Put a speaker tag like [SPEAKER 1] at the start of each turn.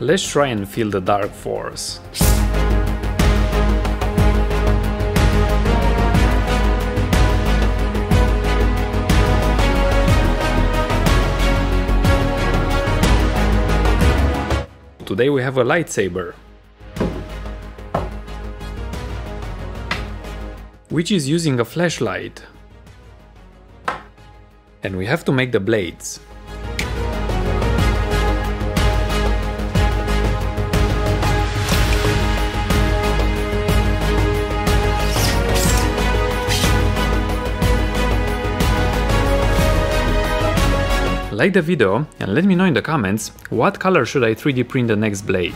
[SPEAKER 1] Let's try and feel the dark force. Today we have a lightsaber. Which is using a flashlight. And we have to make the blades. Like the video and let me know in the comments what color should I 3D print the next blade.